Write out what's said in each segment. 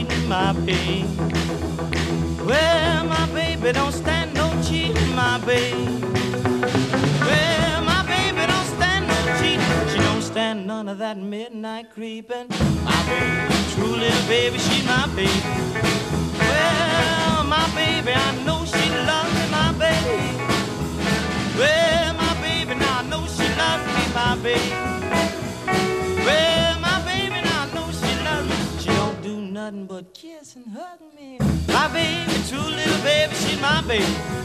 cheating, my baby. Well, my baby don't stand no cheating, my baby. Well, my baby don't stand no cheating. She don't stand none of that midnight creeping. My baby, true little baby, she my baby. Well, my baby, I know she loves me, my baby. Well, my baby, now I know she loves me, my baby. Nothing but kiss and hug me. My baby, true little baby, she my baby.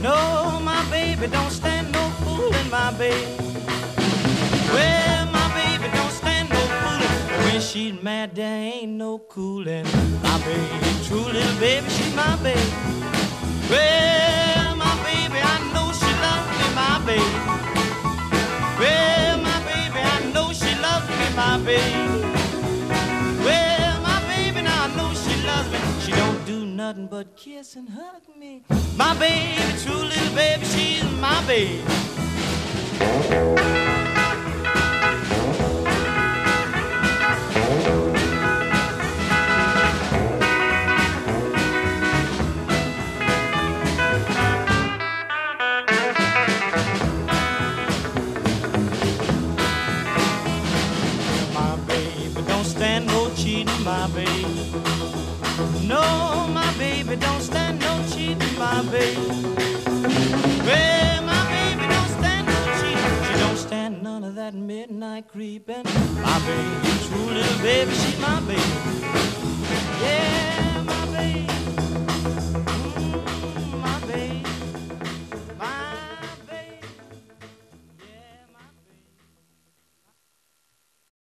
No, my baby don't stand no fooling, my baby. Well, my baby don't stand no fooling. When she's mad, there ain't no cooling. My baby, true little baby, she's my baby. Well, my baby, I know she loves me, my baby. Well, my baby, I know she loves me, my baby. She don't do nothing but kiss and hug me. My baby, true little baby, she's my baby. My baby don't stand no cheating, my baby. No, my baby don't stand no cheating, my baby. Well, my baby don't stand no cheating. She don't stand none of that midnight creeping. My baby, true little baby, she my baby.